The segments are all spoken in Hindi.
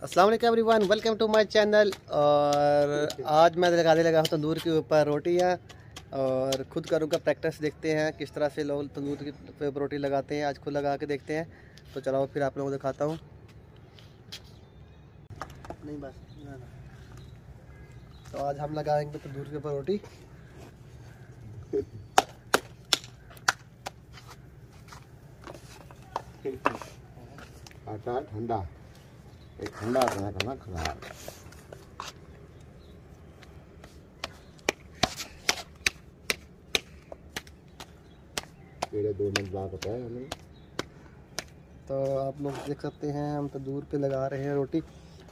अस्सलाम वालेकुम everyone, welcome to my channel. और आज मैं लगाने लगा हूँ तंदूर के ऊपर रोटियाँ। और खुद करूँगा प्रैक्टिस, देखते हैं किस तरह से लोग तंदूर के ऊपर रोटी लगाते हैं। आज खुद लगा के देखते हैं। तो चलाओ, फिर आप लोगों को दिखाता हूँ। नहीं बस, ना ना। तो आज हम लगाएँगे तंदूर के ऊपर रोटी। आटा ठंडा। एक ठंडा करना करना खराब पेड़े दो मिनट बाद होता है हमें तो आप लोग देख सकते हैं हम तंदूर पे लगा रहे हैं रोटी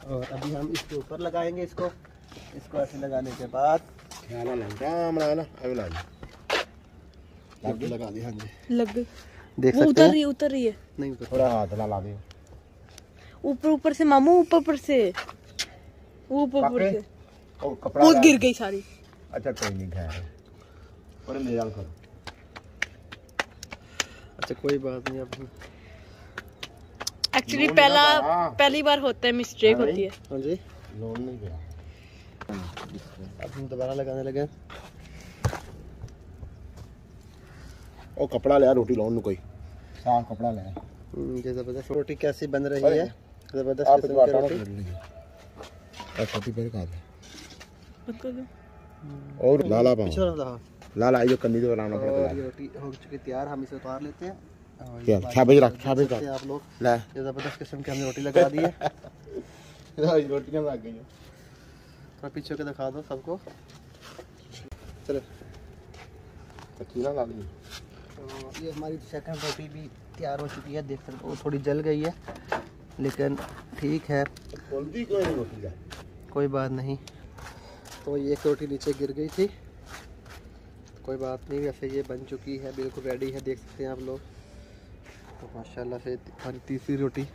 और अभी हम इसके ऊपर लगाएँगे इसको। इसको ऐसे लगाने के बाद ख्याल ना क्या मना ना अभी ला रोटी लगा दी हाँ जी। लग गई। देख वो सकते उतर हैं। रही है उतर रही है। नहीं उतर थोड़ा हाथ ला ला दे ऊपर ऊपर से मामू ऊपर ऊपर से। ऊपर ऊपर से। ला गिर गई सारी। अच्छा कोई नहीं और ले जाओ करो अच्छा कोई बात नहीं अब एक्चुअली पहला पहली बार होता है मिस्टेक हाँ होती है। हाँ जी। लोन नहीं गया। अब हम दोबारा लगाने लगे और कपड़ा ले आ, रोटी लाउन नु कोई। साफ़ कपड़ा ले। हम्म, ये रोटी कैसी बन रही है। ज़बरदस्त आप किस्म की रोटी। और खा दे लाला पीछे रहा लाला ये कन्नी तो लाना पड़ता ये रोटी हो चुकी तैयार हम इसे उतार लेते हैं। क्या छाबे रख छाबे रख। आप लोग। ले। ये ज़बरदस्त किस्म की हमने रोटी लगा दी है। रोटियाँ लग गई थोड़ा पीछे के दिखा दो सबको। चलो। अच्छी ना लाली तो ये हमारी सेकंड रोटी भी तैयार हो चुकी है देख सकते हो थोड़ी जल गई है। लेकिन ठीक है। कोई बात नहीं। तो ये रोटी नीचे गिर गई थी। कोई बात नहीं वैसे ये बन चुकी है बिल्कुल रेडी है देख सकते हैं आप लोग। तो माशाल्लाह से हमारी तीसरी रोटी।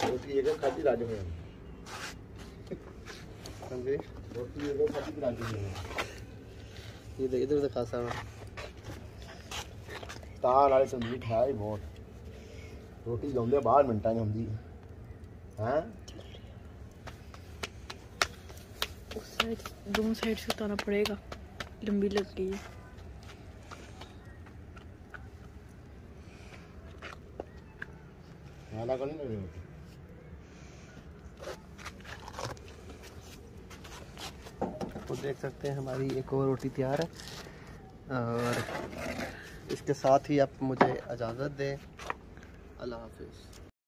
रोटी हाँ। देख इधर दिखा सकता तार वाले संदूक है बहुत। रोटी ਲਾਉਂਦੇ बारह ਮਿੰਟਾਂ 'ਚ ਹੁੰਦੀ दोनों साइड से उतारना पड़ेगा। लंबी लग गई है। तो देख सकते हैं हमारी एक और रोटी तैयार है। और इसके साथ ही आप मुझे इजाज़त दें। अल्लाह हाफिज़।